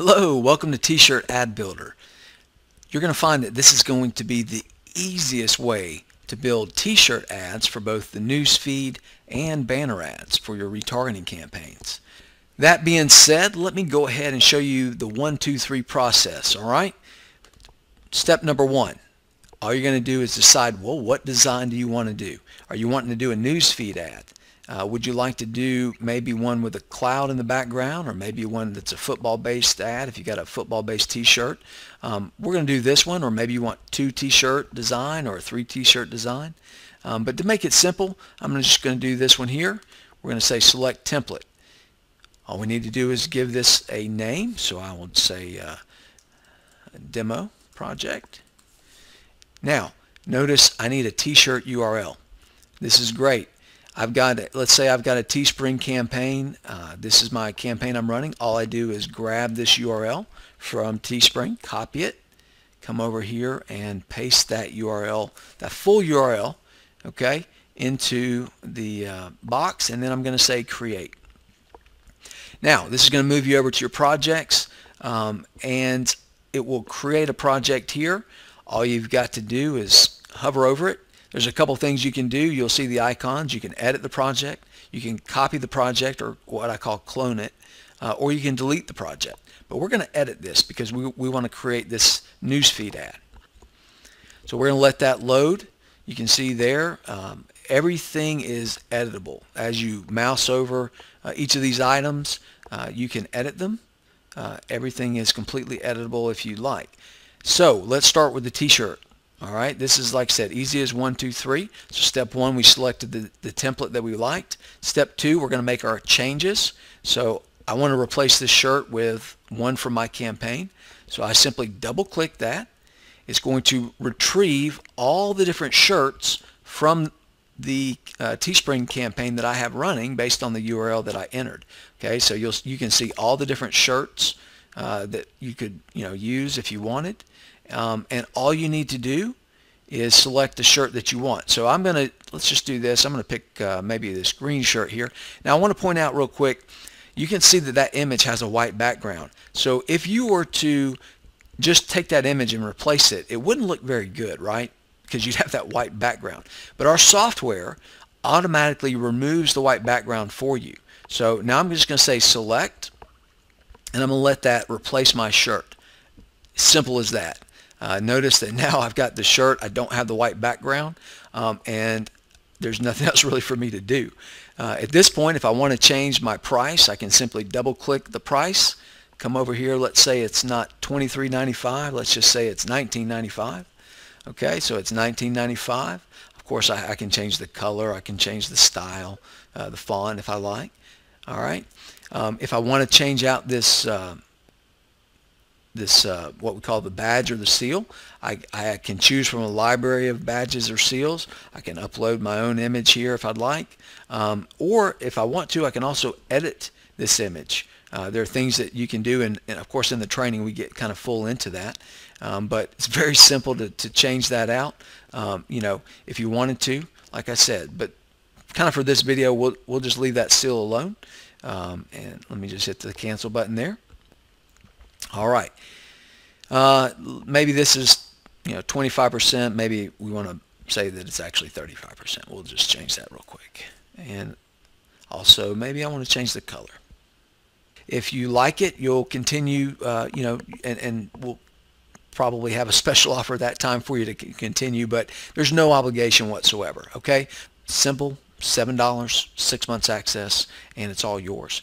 Hello, welcome to T-Shirt Ad Builder. You're going to find that this is going to be the easiest way to build T-shirt ads for both the news feed and banner ads for your retargeting campaigns. That being said, let me go ahead and show you the one, two, three process, all right? Step number one, all you're going to do is decide, well, what design do you want to do? Are you wanting to do a news feed ad? Uh, would you like to do maybe one with a cloud in the background or maybe one that's a football-based ad if you got a football-based t-shirt? Um, we're going to do this one or maybe you want two t-shirt design or a three t-shirt design. Um, but to make it simple, I'm just going to do this one here. We're going to say select template. All we need to do is give this a name. So I will say uh, demo project. Now, notice I need a t-shirt URL. This is great. I've got, let's say I've got a Teespring campaign. Uh, this is my campaign I'm running. All I do is grab this URL from Teespring, copy it, come over here and paste that URL, that full URL, okay, into the uh, box, and then I'm going to say create. Now, this is going to move you over to your projects, um, and it will create a project here. All you've got to do is hover over it, there's a couple things you can do. You'll see the icons. You can edit the project. You can copy the project or what I call clone it. Uh, or you can delete the project. But we're going to edit this because we, we want to create this newsfeed ad. So we're going to let that load. You can see there um, everything is editable. As you mouse over uh, each of these items, uh, you can edit them. Uh, everything is completely editable if you like. So let's start with the t-shirt. All right, this is like I said, easy as one, two, three. So step one, we selected the, the template that we liked. Step two, we're going to make our changes. So I want to replace this shirt with one from my campaign. So I simply double click that. It's going to retrieve all the different shirts from the uh, Teespring campaign that I have running based on the URL that I entered. Okay, so you'll you can see all the different shirts uh, that you could you know use if you wanted. Um, and all you need to do is select the shirt that you want. So I'm going to, let's just do this. I'm going to pick uh, maybe this green shirt here. Now I want to point out real quick, you can see that that image has a white background. So if you were to just take that image and replace it, it wouldn't look very good, right? Because you'd have that white background. But our software automatically removes the white background for you. So now I'm just going to say select, and I'm going to let that replace my shirt. Simple as that. Uh, notice that now I've got the shirt, I don't have the white background, um, and there's nothing else really for me to do. Uh, at this point, if I want to change my price, I can simply double click the price, come over here, let's say it's not $23.95, let's just say it's $19.95. Okay, so it's $19.95. Of course, I, I, can change the color, I can change the style, uh, the font if I like. All right. Um, if I want to change out this uh, this uh, what we call the badge or the seal. I, I can choose from a library of badges or seals. I can upload my own image here if I'd like. Um, or if I want to, I can also edit this image. Uh, there are things that you can do, and, and, of course in the training we get kind of full into that. Um, but it's very simple to, to change that out, um, you know, if you wanted to, like I said. But kind of for this video, we'll, we'll just leave that seal alone. Um, and let me just hit the cancel button there. All right. Uh, maybe this is, you know, 25%. Maybe we want to say that it's actually 35%. We'll just change that real quick. And also, maybe I want to change the color. If you like it, you'll continue, uh, you know, and, and we'll probably have a special offer that time for you to continue, but there's no obligation whatsoever, okay? Simple, $7, six months access, and it's all yours.